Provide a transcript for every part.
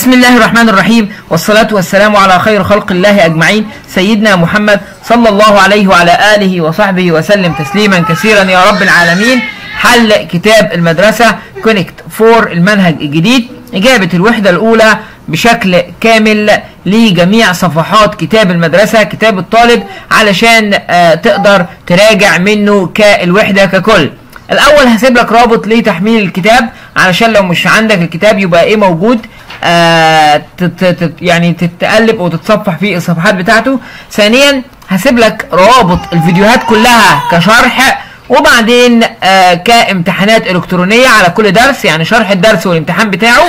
بسم الله الرحمن الرحيم والصلاة والسلام على خير خلق الله أجمعين. سيدنا محمد صلى الله عليه وعلى آله وصحبه وسلم تسليما كثيرا يا رب العالمين. حل كتاب المدرسة Connect Four المنهج الجديد. إجابة الوحدة الأولى بشكل كامل لجميع صفحات كتاب المدرسة كتاب الطالب علشان آه تقدر تراجع منه كالوحدة ككل. الأول هسيب لك رابط لتحميل الكتاب علشان لو مش عندك الكتاب يبقى إيه موجود آه تت تت يعني تتقلب وتتصفح في الصفحات بتاعته. ثانيا هسيب لك روابط الفيديوهات كلها كشرح وبعدين آه كامتحانات إلكترونية على كل درس يعني شرح الدرس والامتحان بتاعه.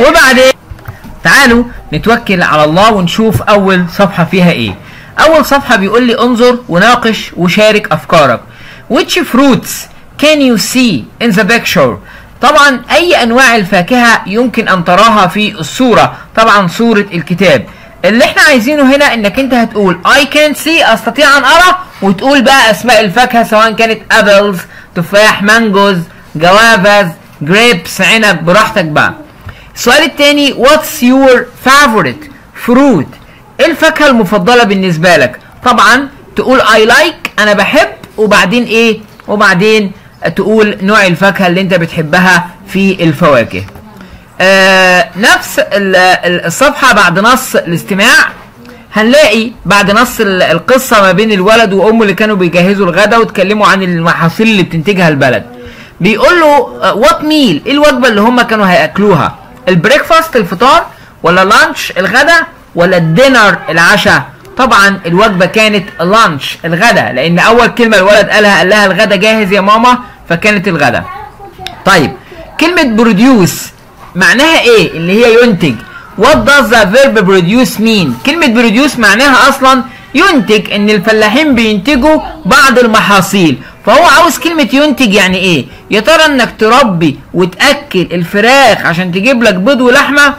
وبعدين تعالوا نتوكل على الله ونشوف أول صفحة فيها إيه. أول صفحة بيقول لي انظر وناقش وشارك أفكارك. Which fruits can you see in the picture طبعا أي أنواع الفاكهة يمكن أن تراها في الصورة طبعا صورة الكتاب. اللي إحنا عايزينه هنا إنك أنت هتقول I can see أستطيع أن أرى. وتقول بقى أسماء الفاكهة سواء كانت apples تفاح mangoes جوافز grapes عنب. براحتك بقى. السؤال التاني what's your favorite fruit? إيه الفاكهة المفضلة بالنسبة لك. طبعا تقول I like أنا بحب. وبعدين إيه؟ وبعدين تقول نوع الفاكهة اللي انت بتحبها في الفواكه. آه نفس الصفحة بعد نص الاستماع هنلاقي بعد نص القصة ما بين الولد وأمه اللي كانوا بيجهزوا الغدا واتكلموا عن المحاصيل اللي بتنتجها البلد. بيقول له what meal إيه الوجبة اللي هم كانوا هيأكلوها؟ ال breakfast الفطار ولا lunch الغدا ولا ال dinner العشاء؟ طبعا الوجبة كانت lunch الغدا. لأن أول كلمة الولد قالها قال لها الغدا جاهز يا ماما؟ فكانت الغدا. طيب كلمة produce معناها إيه؟ اللي هي ينتج. What does the verb produce mean كلمة produce معناها أصلا ينتج إن الفلاحين بينتجوا بعض المحاصيل. فهو عاوز كلمة ينتج يعني إيه؟ يا ترى إنك تربي وتأكل الفراخ عشان تجيب لك بيض ولحمة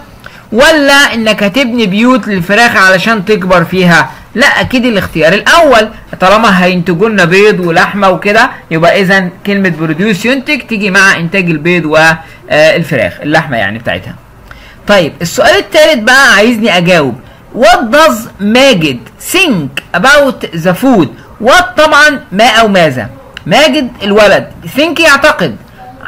ولا إنك هتبني بيوت للفراخ علشان تكبر فيها؟ لا أكيد الاختيار الأول. طالما هينتجوا لنا بيض ولحمة وكده يبقى اذا كلمة بروديوس ينتج تيجي مع إنتاج البيض والفراخ اللحمة يعني بتاعتها. طيب السؤال الثالث بقى عايزني أجاوب. What does ماجد think about the food? What طبعا ما أو ماذا؟ ماجد الولد think يعتقد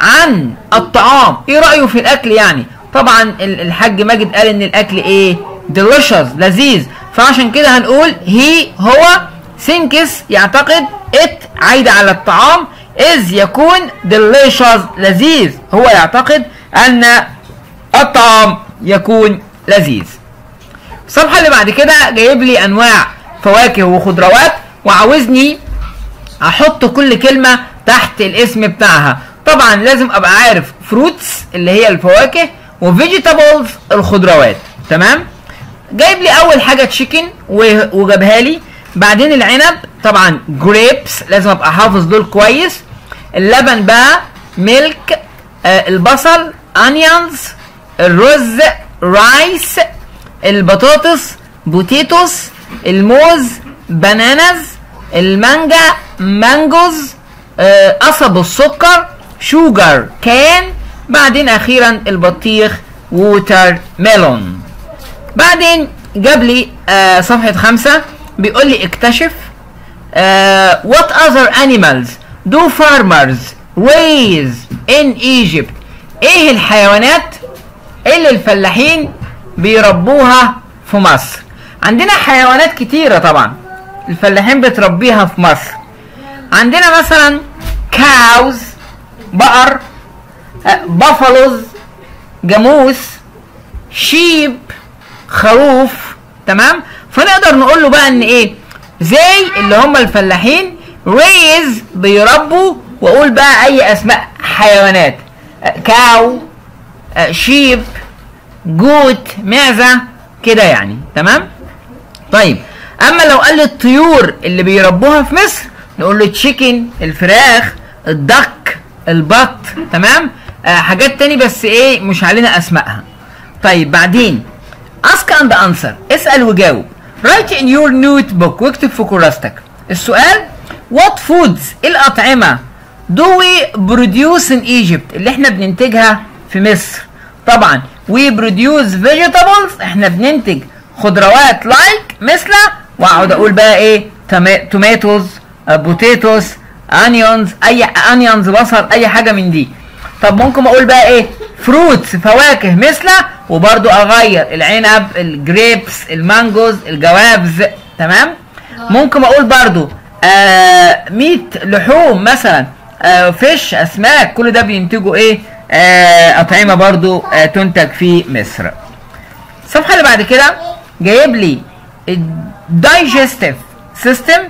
عن الطعام. إيه رأيه في الأكل يعني؟ طبعا الحاج ماجد قال إن الأكل إيه؟ delicious لذيذ. فعشان كده هنقول هي هو thinks يعتقد it عايدة على الطعام is يكون delicious لذيذ. هو يعتقد أن الطعام يكون لذيذ. الصفحة اللي بعد كده جايب لي أنواع فواكه وخضروات وعاوزني أحط كل كلمة تحت الاسم بتاعها. طبعا لازم أبقى عارف fruits اللي هي الفواكه و vegetables الخضروات. تمام؟ جايب لي أول حاجة chicken وجابها لي. بعدين العنب طبعا grapes لازم أبقى حافظ دول كويس. اللبن بقى milk آه البصل onions الرز rice البطاطس potatoes الموز bananas المانجا mangoes آه قصب السكر sugar cane. بعدين أخيرا البطيخ watermelon بعدين جاب لي آه صفحة خمسة بيقول لي اكتشف آه what other animals do farmers raise in Egypt إيه الحيوانات اللي الفلاحين بيربوها في مصر؟ عندنا حيوانات كتيرة طبعا الفلاحين بتربيها في مصر. عندنا مثلا cows بقر buffaloes جاموس sheep خروف تمام؟ فنقدر نقول له بقى إن إيه؟ زي اللي هم الفلاحين raise بيربوا وأقول بقى أي أسماء حيوانات. كاو شيب جوت معزة كده يعني تمام؟ طيب أما لو قال الطيور اللي بيربوها في مصر نقول له تشيكن الفراخ الدك البط تمام؟ آه حاجات تاني بس إيه؟ مش علينا أسمائها. طيب بعدين ask and answer. اسأل وجاوب. Write in your notebook. واكتب في كراستك. السؤال what foods الأطعمة do we produce in Egypt? اللي إحنا بننتجها في مصر. طبعا we produce vegetables. إحنا بننتج خضروات like مثل واقعد أقول بقى إيه tomatoes potatoes onions اي onions بصل أي حاجة من دي. طب ممكن أقول بقى إيه fruits فواكه مثل وبرضو أغير العنب ال grapes ال mangoes الجوافز تمام؟ ممكن أقول برضو آه meat لحوم مثلا آه fish أسماك كل ده بينتجوا إيه؟ آه أطعمة برضو آه تنتج في مصر. الصفحة اللي بعد كده جايب لي ال digestive system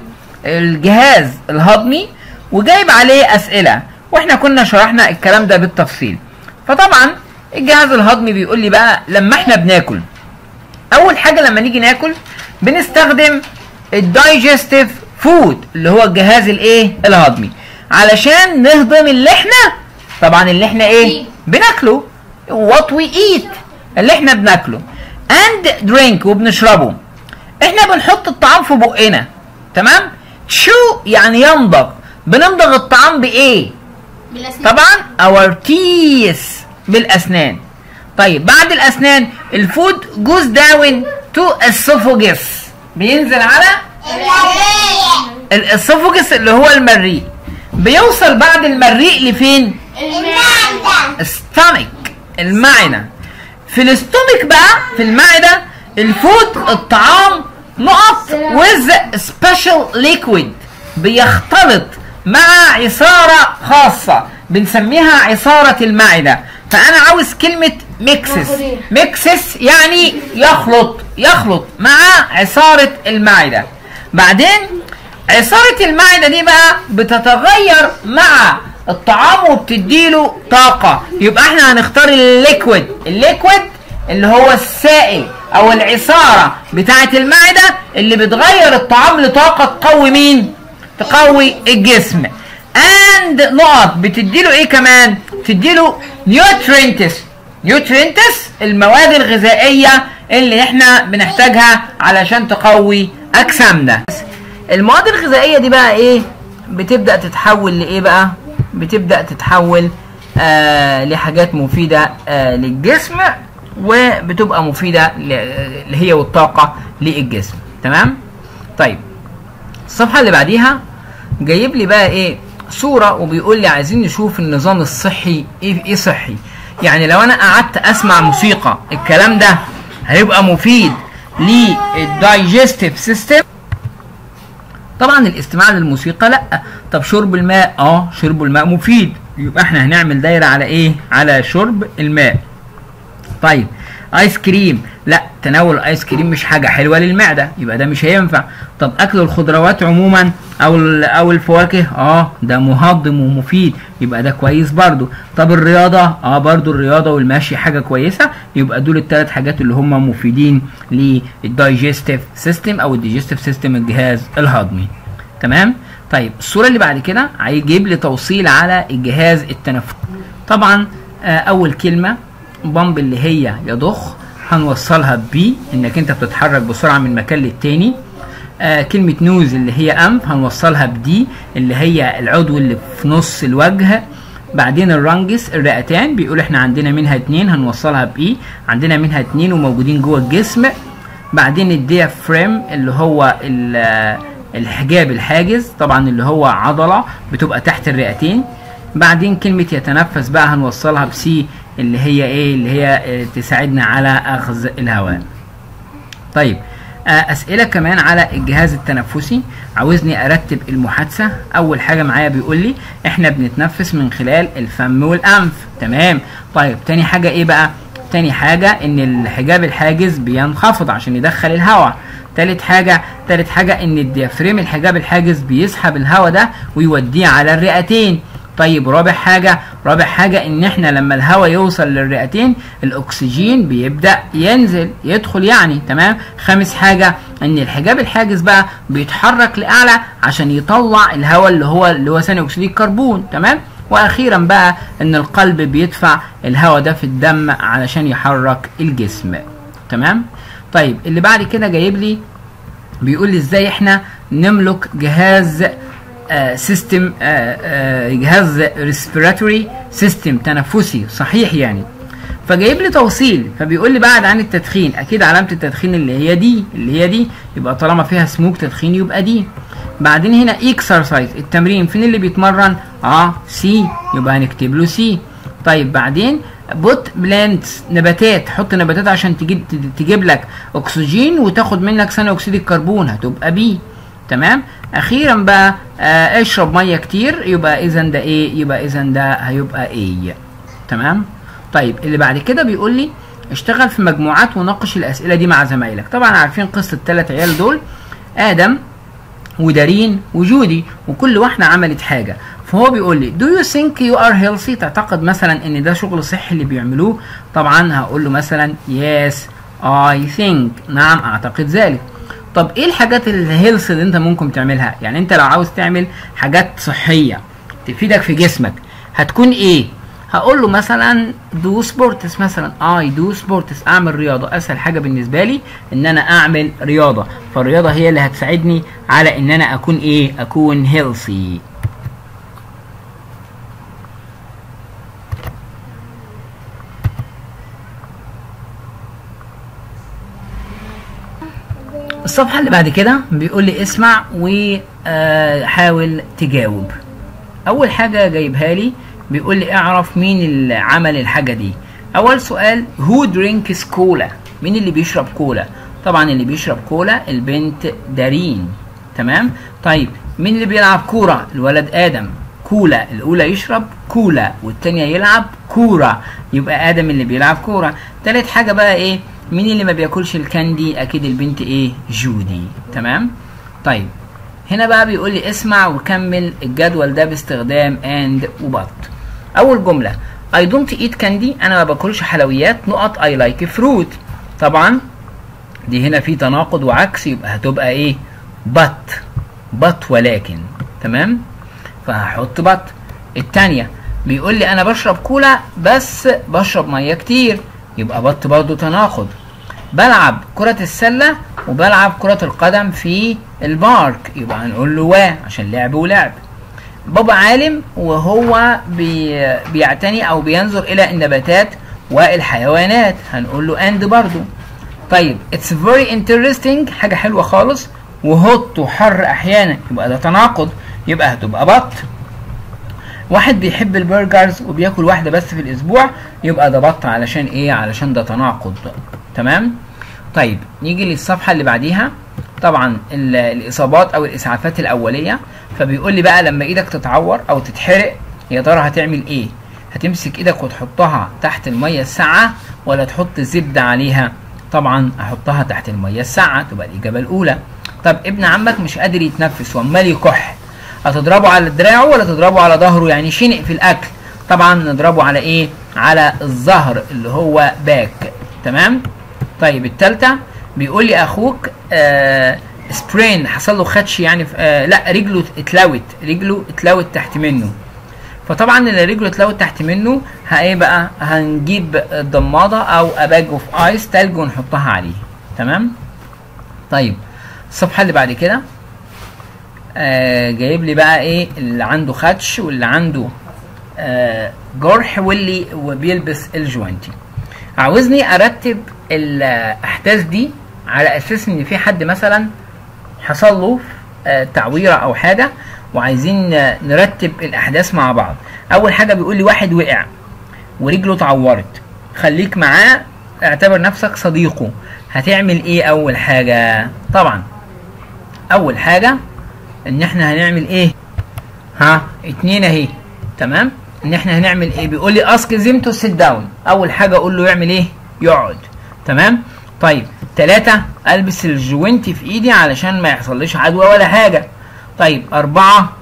الجهاز الهضمي وجايب عليه أسئلة وإحنا كنا شرحنا الكلام ده بالتفصيل. فطبعا الجهاز الهضمي بيقول لي بقى لما إحنا بناكل. أول حاجة لما نيجي ناكل بنستخدم ال digestive food اللي هو الجهاز الإيه؟ الهضمي. علشان نهضم اللي إحنا طبعا اللي إحنا إيه؟ بناكله. what we eat اللي إحنا بناكله. and drink وبنشربه. إحنا بنحط الطعام في بقنا. تمام؟ chew يعني يمضغ بنمضغ الطعام بإيه. طبعا our teeth بالاسنان طيب بعد الأسنان ال food goes down to esophagus بينزل على ال esophagus اللي هو المريء. بيوصل بعد المريء لفين؟ stomach المعدة. في ال stomach بقى في المعدة ال food الطعام نقط with special liquid. بيختلط مع عصارة خاصة. بنسميها عصارة المعدة. فأنا عاوز كلمة mixes mixes يعني يخلط يخلط مع عصارة المعدة. بعدين عصارة المعدة دي بقى بتتغير مع الطعام وبتديله طاقة. يبقى إحنا هنختار ال liquid. ال liquid اللي هو السائل أو العصارة بتاعة المعدة اللي بتغير الطعام لطاقة تقوي مين؟ تقوي الجسم. and نقط بتديله إيه كمان؟ تديله nutrients nutrients المواد الغذائية اللي إحنا بنحتاجها علشان تقوي أجسامنا. المواد الغذائية دي بقى إيه؟ بتبدأ تتحول لإيه بقى؟ بتبدأ تتحول آه لحاجات مفيدة آه للجسم وبتبقى مفيدة ل- اللي هي والطاقة للجسم. تمام؟ طيب. الصفحة اللي بعديها جايب لي بقى إيه؟ صورة وبيقول لي عايزين نشوف النظام الصحي إيه إيه صحي. يعني لو أنا قعدت أسمع موسيقى الكلام ده هيبقى مفيد لل digestive system طبعا الاستماع للموسيقى لأ. طب شرب الماء؟ آه شرب الماء مفيد. يبقى إحنا هنعمل دايرة على إيه؟ على شرب الماء. طيب آيس كريم. لا تناول الآيس كريم مش حاجة حلوة للمعدة يبقى ده مش هينفع. طب أكل الخضروات عموما أو أو الفواكه؟ آه ده مهضم ومفيد يبقى ده كويس برضو. طب الرياضة؟ آه برضو الرياضة والمشي حاجة كويسة يبقى دول الثلاث حاجات اللي هم مفيدين لل digestive system أو ال digestive system الجهاز الهضمي. تمام؟ طيب الصورة اللي بعد كده هيجيب لي توصيل على الجهاز التنفسي طبعا آه أول كلمة pump اللي هي يضخ هنوصلها ب B إنك أنت بتتحرك بسرعة من مكان للتاني. آه كلمة nose اللي هي أنف هنوصلها ب D اللي هي العضو اللي في نص الوجه. بعدين ال lungs الرئتان بيقول إحنا عندنا منها اتنين هنوصلها ب A عندنا منها اتنين وموجودين جوه الجسم. بعدين ال diaphragm اللي هو آه، الحجاب الحاجز طبعا اللي هو عضلة بتبقى تحت الرئتين. بعدين كلمة يتنفس بقى هنوصلها بسي اللي هي إيه؟ اللي هي آه، تساعدنا على أخذ الهواء. طيب آه، أسئلة كمان على الجهاز التنفسي. عاوزني أرتب المحادثة. أول حاجة معايا بيقول لي إحنا بنتنفس من خلال الفم والأنف. تمام. طيب تاني حاجة إيه بقى؟ تاني حاجة إن الحجاب الحاجز بينخفض عشان يدخل الهواء. تالت حاجة تالت حاجة إن ال diaphragm الحجاب الحاجز بيسحب الهواء ده ويوديه على الرئتين. طيب رابع حاجة رابع حاجة إن إحنا لما الهواء يوصل للرئتين الأكسجين بيبدأ ينزل يدخل يعني تمام؟ خامس حاجة إن الحجاب الحاجز بقى بيتحرك لأعلى عشان يطلع الهواء اللي هو اللي هو ثاني أكسيد الكربون تمام؟ وأخيرا بقى إن القلب بيدفع الهواء ده في الدم علشان يحرك الجسم تمام؟ طيب اللي بعد كده جايب لي بيقول لي إزاي إحنا نملك جهاز system جهاز respiratory system تنفسي. صحيح يعني. فجايب لي توصيل فبيقول لي بعد عن التدخين. أكيد علامة التدخين اللي هي D اللي هي D. يبقى طالما فيها سموك تدخين يبقى D. بعدين هنا exercise التمرين. فين اللي بيتمرن؟ آه C يبقى هنكتب له C طيب بعدين؟ put plants نباتات. حط نباتات عشان تجيب تجيب لك أكسجين وتاخد منك ثاني أكسيد الكربون. هتبقى B تمام؟ أخيرا بقى آه اشرب مية كتير يبقى اذا ده إيه؟ يبقى اذا ده هيبقى إيه؟ تمام؟ طيب اللي بعد كده بيقول لي اشتغل في مجموعات وناقش الأسئلة دي مع زمايلك. طبعا عارفين قصة الثلاث عيال دول آدم ودارين وجودي وكل واحدة عملت حاجة. فهو بيقول لي do you think you are healthy? تعتقد مثلا إن ده شغل صحي اللي بيعملوه. طبعا هقول له مثلا yes I think. نعم أعتقد ذلك. طب إيه الحاجات ال health اللي انت ممكن تعملها؟ يعني انت لو عاوز تعمل حاجات صحية تفيدك في جسمك هتكون إيه؟ هقول له مثلا do sports مثلا. I do sports أعمل رياضة. أسهل حاجة بالنسبة لي إن أنا أعمل رياضة. فالرياضة هي اللي هتساعدني على إن أنا أكون إيه؟ أكون هيلثي الصفحة اللي بعد كده بيقول لي اسمع وحاول تجاوب. أول حاجة جايبها لي بيقول لي اعرف مين اللي عمل الحاجة دي. أول سؤال who drinks كولا مين اللي بيشرب كولا طبعا اللي بيشرب كولا البنت دارين. تمام؟ طيب مين اللي بيلعب كورة؟ الولد آدم. كولا الأولى يشرب كولا والتانية يلعب كورة. يبقى آدم اللي بيلعب كورة. تالت حاجة بقى إيه؟ مين اللي ما بياكلش الكاندي؟ أكيد البنت إيه؟ جودي. تمام؟ طيب. هنا بقى بيقول لي اسمع وكمل الجدول ده باستخدام and وبط. أول جملة. I don't eat candy. أنا ما باكلش حلويات. نقط. I like fruit. طبعا دي هنا في تناقض وعكس يبقى هتبقى إيه؟ but but ولكن. تمام؟ فهحط but التانية. بيقول لي أنا بشرب كولا بس بشرب مية كتير. يبقى بط برضه تناقض. بلعب كرة السلة وبلعب كرة القدم في البارك. يبقى هنقول له و عشان لعب ولعب. بابا عالم وهو بي بيعتني أو بينظر إلى النباتات والحيوانات. هنقول له and برضو. طيب it's very interesting حاجة حلوة خالص. و hot وحر أحيانا. يبقى ده تناقض. يبقى هتبقى but. واحد بيحب ال burgers وبياكل واحدة بس في الأسبوع. يبقى ده but علشان إيه؟ علشان ده تناقض. تمام؟ طيب نيجي للصفحة اللي بعديها. طبعا الإصابات أو الإسعافات الأولية. فبيقول لي بقى لما إيدك تتعور أو تتحرق يا ترى هتعمل إيه؟ هتمسك إيدك وتحطها تحت المية الساقعة ولا تحط زبدة عليها؟ طبعا أحطها تحت المية الساقعة تبقى الإجابة الأولى. طب ابن عمك مش قادر يتنفس وعمال يكح. هتضربه على دراعه ولا تضربه على ظهره؟ يعني شنق في الأكل. طبعا نضربه على إيه؟ على الظهر اللي هو باك. تمام؟ طيب التالتة بيقول لي أخوك آه sprain حصل له خدش يعني آه لا رجله اتلوت رجله اتلوت تحت منه. فطبعا اللي رجله اتلوت تحت منه إيه بقى؟ هنجيب ضماده أو a bag of ice تلج ونحطها عليه. تمام؟ طيب الصفحه اللي بعد كده آه جايب لي بقى إيه؟ اللي عنده خدش واللي عنده آه جرح واللي بيلبس الجوانتي. عاوزني أرتب الأحداث دي على أساس إن في حد مثلا حصل له آه تعويرة أو حاجة وعايزين نرتب الأحداث مع بعض. أول حاجة بيقول لي واحد وقع ورجله اتعورت. خليك معاه اعتبر نفسك صديقه. هتعمل إيه أول حاجة؟ طبعا أول حاجة إن إحنا هنعمل إيه؟ ها اتنين أهي تمام؟ إن إحنا هنعمل إيه؟ بيقول لي ask them to sit down أول حاجة أقول له يعمل إيه؟ يقعد. تمام؟ طيب ثلاثة ألبس الجوينتي في إيدي علشان ما يحصليش عدوى ولا حاجة. طيب أربعة.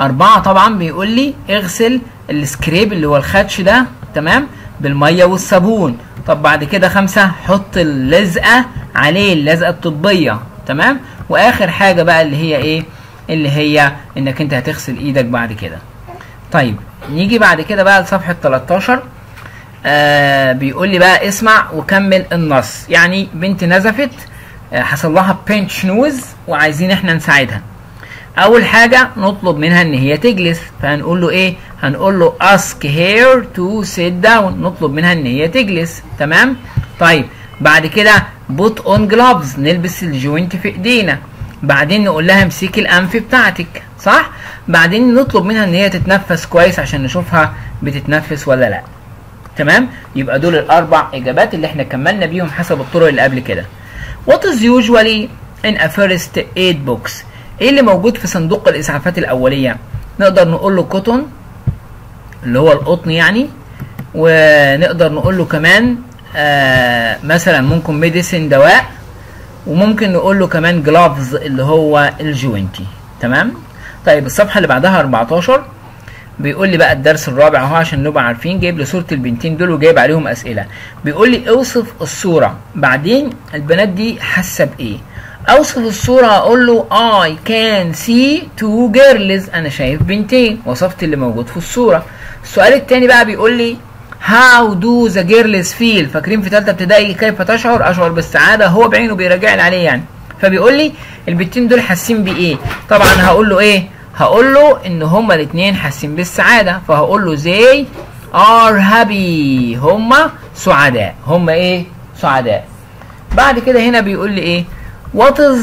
أربعة طبعا بيقول لي اغسل ال scrape اللي هو الخدش ده تمام؟ بالمية والصابون. طب بعد كده خمسة حط اللزقة عليه اللزقة الطبية تمام؟ وآخر حاجة بقى اللي هي إيه؟ اللي هي إنك أنت هتغسل إيدك بعد كده. طيب نيجي بعد كده بقى لصفحة 13 آه بيقول لي بقى اسمع وكمل النص. يعني بنت نزفت آه حصل لها بينش نوز وعايزين إحنا نساعدها. أول حاجة نطلب منها إن هي تجلس. فهنقول له إيه؟ هنقول له ask her to sit down. نطلب منها إن هي تجلس. تمام؟ طيب بعد كده put on gloves. نلبس الجوينتي في إيدينا. بعدين نقول لها امسكي الأنف بتاعتك. صح؟ بعدين نطلب منها إن هي تتنفس كويس عشان نشوفها بتتنفس ولا لأ. تمام؟ يبقى دول الأربع إجابات اللي إحنا كملنا بيهم حسب الطرق اللي قبل كده. What is usually in a first aid box? إيه اللي موجود في صندوق الإسعافات الأولية؟ نقدر نقول له cotton اللي هو القطن يعني ونقدر نقول له كمان آه مثلا ممكن medicine دواء وممكن نقول له كمان gloves اللي هو الجوينتي. تمام؟ طيب الصفحة اللي بعدها 14 بيقول لي بقى الدرس الرابع أهو عشان نبقى عارفين جايب لي صورة البنتين دول وجايب عليهم أسئلة. بيقول لي أوصف الصورة. بعدين البنات دي حاسة بإيه؟ أوصف الصورة أقول له I can see two girls. أنا شايف بنتين. وصفت اللي موجود في الصورة. السؤال التاني بقى بيقول لي How do the girls feel فاكرين في ثالثه ابتدائي كيف تشعر؟ أشعر بالسعادة. هو بعينه بيراجع لي عليه يعني. فبيقول لي البنتين دول حاسين بايه طبعا هقول له إيه؟ هقول له إن هما الاثنين حاسين بالسعادة فهقول له they are happy. هما سعداء. هما إيه؟ سعداء. بعد كده هنا بيقول لي إيه؟ what is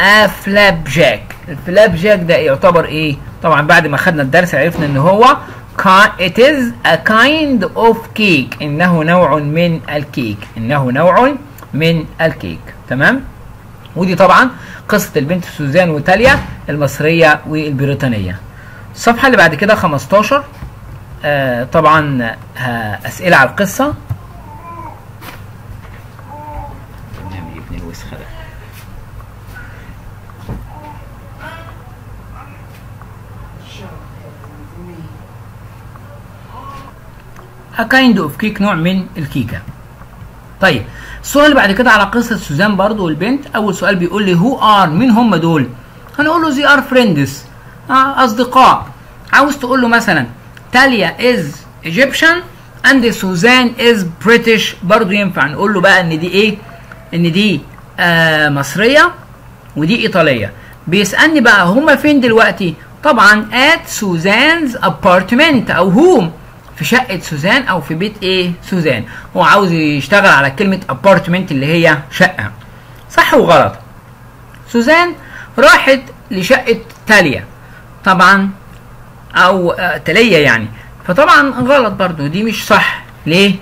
a flapjack الفلابجاك ده يعتبر إيه؟ طبعا بعد ما خدنا الدرس عرفنا إن هو it is a kind of cake. إنه نوع من الكيك. إنه نوع من الكيك. تمام؟ ودي طبعا قصة البنت سوزان وتاليا المصرية والبريطانية. الصفحة اللي بعد كده 15 آه طبعا آه أسئلة على القصة. A kind of cake نوع من الكيكة. طيب السؤال اللي بعد كده على قصة سوزان برضو والبنت. أول سؤال بيقول لي who are مين هم دول؟ هنقول له are friends. آه أصدقاء. عاوز تقول له مثلا تاليا is Egyptian and سوزان is British. برضو ينفع نقول له بقى إن دي إيه؟ إن دي آه مصرية ودي إيطالية. بيسألني بقى هما فين دلوقتي؟ طبعا at سوزان's apartment أو هوم في شقة سوزان أو في بيت إيه؟ سوزان. هو عاوز يشتغل على كلمة apartment اللي هي شقة. صح وغلط سوزان راحت لشقة تاليا طبعا أو آه تاليا يعني. فطبعا غلط برضو. دي مش صح. ليه؟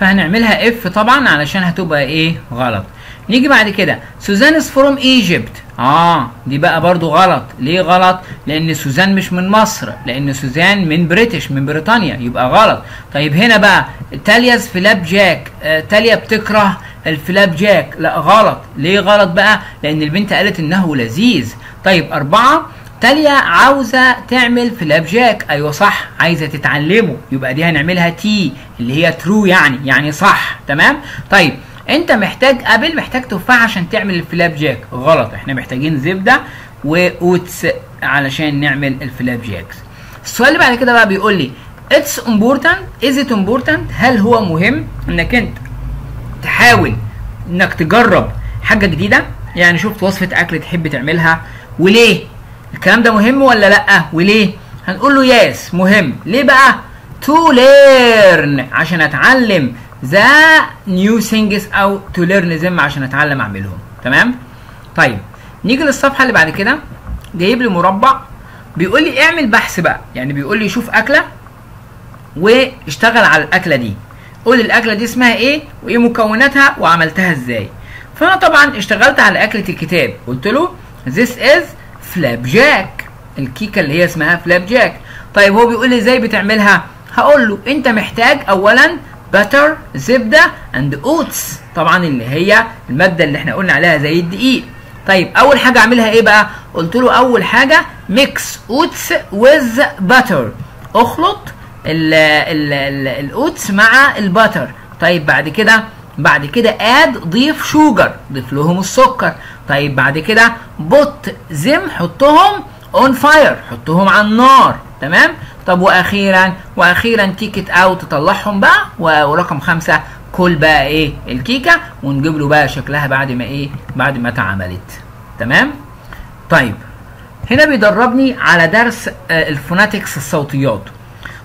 فهنعملها F طبعا علشان هتبقى إيه؟ غلط. نيجي بعد كده. سوزان is from Egypt آه دي بقى برضو غلط. ليه غلط؟ لأن سوزان مش من مصر. لأن سوزان من British من بريطانيا. يبقى غلط. طيب هنا بقى تاليا hates flapjack آه تاليا بتكره ال flapjack لا غلط. ليه غلط بقى؟ لأن البنت قالت إنه لذيذ. طيب أربعة. تاليا عاوزة تعمل flapjack أيوه صح. عايزة تتعلمه. يبقى دي هنعملها T اللي هي true يعني. يعني صح. تمام؟ طيب أنت محتاج apple محتاج تفاح عشان تعمل ال flapjack غلط. إحنا محتاجين زبدة و oats علشان نعمل ال flapjacks السؤال اللي بعد كده بقى بيقول لي it's important is it important? هل هو مهم إنك أنت تحاول إنك تجرب حاجة جديدة؟ يعني شفت وصفة أكل تحب تعملها؟ وليه؟ الكلام ده مهم ولا لأ؟ وليه؟ هنقول له yes مهم. ليه بقى؟ to learn عشان أتعلم. the new things أو to learn them عشان أتعلم أعملهم. تمام؟ طيب نيجي للصفحة اللي بعد كده. جايب لي مربع. بيقول لي اعمل بحث بقى. يعني بيقول لي شوف أكلة واشتغل على الأكلة دي. قول الأكلة دي اسمها إيه وإيه مكوناتها وعملتها إزاي. فأنا طبعا اشتغلت على أكلة الكتاب. قلت له this is flapjack الكيكة اللي هي اسمها flapjack طيب هو بيقول لي إزاي بتعملها؟ هقول له أنت محتاج اولا butter زبدة and oats طبعا اللي هي المادة اللي إحنا قلنا عليها زي الدقيق. طيب أول حاجة أعملها إيه بقى؟ قلت له أول حاجة mix oats with butter أخلط ال ال ال ال oats مع ال butter طيب بعد كده بعد كده add ضيف sugar ضيف لهم السكر. طيب بعد كده put them حطهم on fire حطهم على النار. تمام؟ طب وأخيرا وأخيرا take it out تطلعهم بقى. ورقم خمسة كل بقى إيه؟ الكيكة. ونجيب له بقى شكلها بعد ما إيه؟ بعد ما اتعملت. تمام؟ طيب هنا بيدربني على درس آه ال phonetics الصوتيات.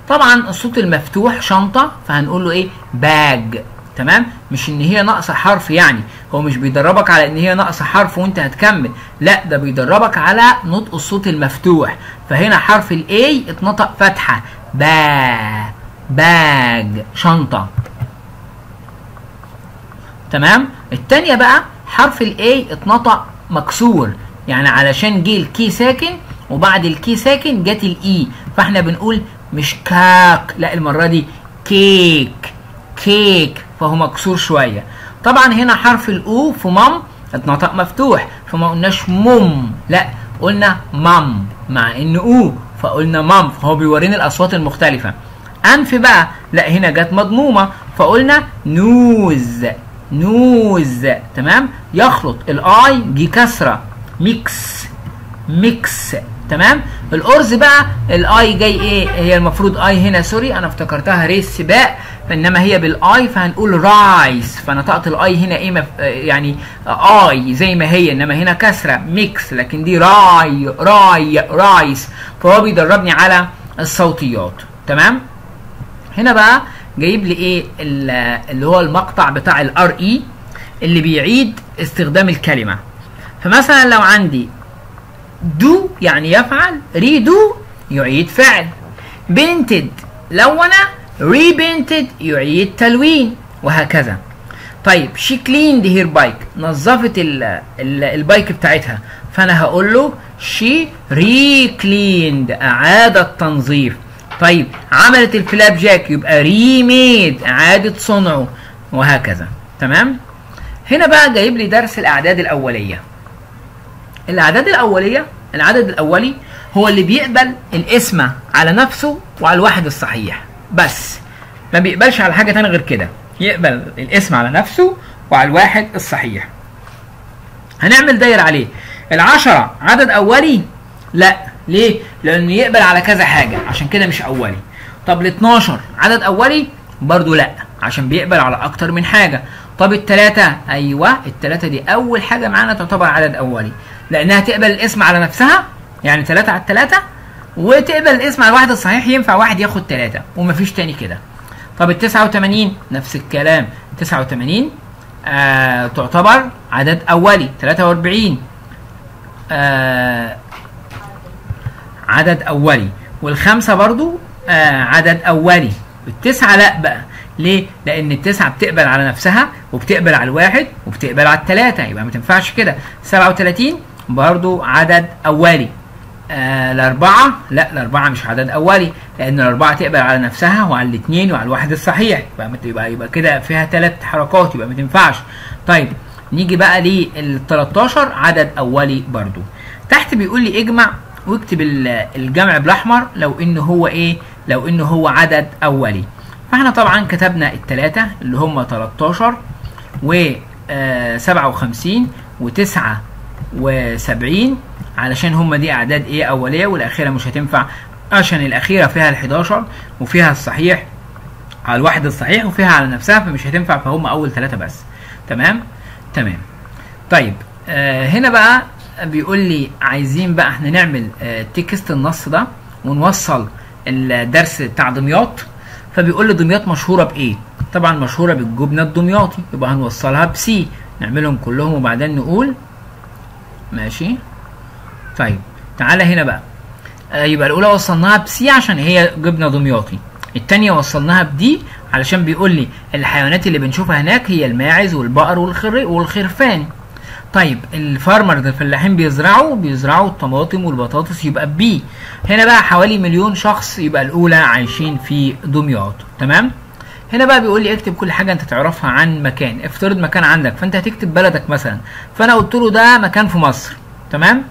طبعا الصوت المفتوح شنطة فهنقول له إيه؟ bag تمام؟ مش إن هي ناقصة حرف يعني. هو مش بيدربك على إن هي ناقصة حرف وأنت هتكمل. لا ده بيدربك على نطق الصوت المفتوح. فهنا حرف ال A اتنطق فتحة. با bag شنطة. تمام؟ التانية بقى حرف ال A اتنطق مكسور. يعني علشان جه ال K ساكن وبعد ال K ساكن جت ال E فإحنا بنقول مش كاك. لا المرة دي cake. cake فهو مكسور شوية. طبعا هنا حرف ال O في mom اتنطق مفتوح. فما قلناش مم لا قلنا mom مع إن O فقلنا mom فهو بيوريني الأصوات المختلفة. أنف بقى لا هنا جت مضمومة فقلنا nose nose تمام؟ يخلط ال I دي كسرة. mix mix. تمام؟ الأرز بقى ال I جاي إيه؟ هي المفروض I هنا سوري أنا افتكرتها race سباق إنما هي بال I فهنقول rice فنطقت ال I هنا إيه؟ مف... يعني I زي ما هي إنما هنا كسرة mix لكن دي راي راي rice فهو بيدربني على الصوتيات تمام؟ هنا بقى جايب لي إيه؟ اللي هو المقطع بتاع ال R E اللي بيعيد استخدام الكلمة. فمثلا لو عندي do يعني يفعل redo يعيد فعل. painted لون repainted يعيد تلوين وهكذا. طيب she cleaned her bike نظفت ال ال ال bike بتاعتها. فأنا هقول له she recleaned اعادت تنظيف طيب عملت ال flapjack يبقى remade إعادة صنعه وهكذا. تمام؟ هنا بقى جايب لي درس الأعداد الأولية. الاعداد الأولية العدد الأولي هو اللي بيقبل الاسم على نفسه وعلى الواحد الصحيح. بس ما بيقبلش على حاجة تانية غير كده. يقبل الاسم على نفسه وعلى الواحد الصحيح. هنعمل داير عليه. العشرة عدد أولي؟ لا. ليه؟ لأنه يقبل على كذا حاجة. عشان كده مش أولي. طب ال 12 عدد أولي؟ برضو لا. عشان بيقبل على أكتر من حاجة. طب التلاتة؟ أيوة. التلاتة دي أول حاجة معانا تعتبر عدد أولي. لأنها تقبل الاسم على نفسها يعني تلاتة على التلاتة وتقبل الاسم على الواحد الصحيح ينفع واحد ياخد تلاتة ومفيش تاني كده. طب ال 89 نفس الكلام. 89 آه تعتبر عدد أولي. 43 آه عدد أولي. والخمسة برضو آه عدد أولي. التسعة لا بقى. ليه؟ لأن التسعة بتقبل على نفسها وبتقبل على الواحد وبتقبل على التلاتة. يبقى ما تنفعش كده. 37 برضو عدد أولي. آه الأربعة لا الأربعة مش عدد أولي لأن الأربعة تقبل على نفسها وعلى الاثنين وعلى الواحد الصحيح. يبقى يبقى, يبقى كده فيها ثلاث حركات يبقى ما تنفعش. طيب نيجي بقى لل 13 عدد أولي برضو. تحت بيقول لي اجمع واكتب الجمع بالأحمر لو إن هو إيه؟ لو إن هو عدد أولي. فإحنا طبعا كتبنا الثلاثة اللي هم 13 و 57 و9 و70 علشان هم دي أعداد إيه أولية والأخيرة مش هتنفع عشان الأخيرة فيها ال11 وفيها الصحيح على الواحد الصحيح وفيها على نفسها فمش هتنفع فهم أول ثلاثة بس. تمام؟ تمام. طيب آه هنا بقى بيقول لي عايزين بقى إحنا نعمل آه تكست النص ده ونوصل الدرس بتاع دمياط. فبيقول لي دمياط مشهورة بإيه؟ طبعا مشهورة بالجبنة الدمياطي يبقى هنوصلها بسي. نعملهم كلهم وبعدين نقول ماشي؟ طيب تعالى هنا بقى. آه يبقى الأولى وصلناها بسي عشان هي جبنة دمياطي. التانية وصلناها بدي علشان بيقول لي الحيوانات اللي بنشوفها هناك هي الماعز والبقر والخر والخرفان. طيب الفارمرز الفلاحين بيزرعوا بيزرعوا الطماطم والبطاطس يبقى بي هنا بقى حوالي مليون شخص يبقى الأولى عايشين في دمياط. تمام؟ هنا بقى بيقول لي اكتب كل حاجة انت تعرفها عن مكان افترض مكان عندك فانت هتكتب بلدك مثلا. فانا قلت له ده مكان في مصر. تمام؟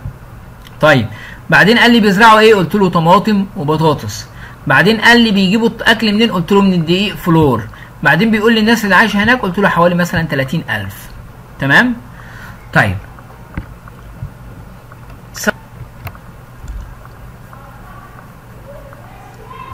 طيب بعدين قال لي بيزرعوا إيه؟ قلت له طماطم وبطاطس. بعدين قال لي بيجيبوا اكل منين؟ قلت له من الدقيق فلور. بعدين بيقول لي الناس اللي عايشة هناك قلت له حوالي مثلا 30000 تمام؟ طيب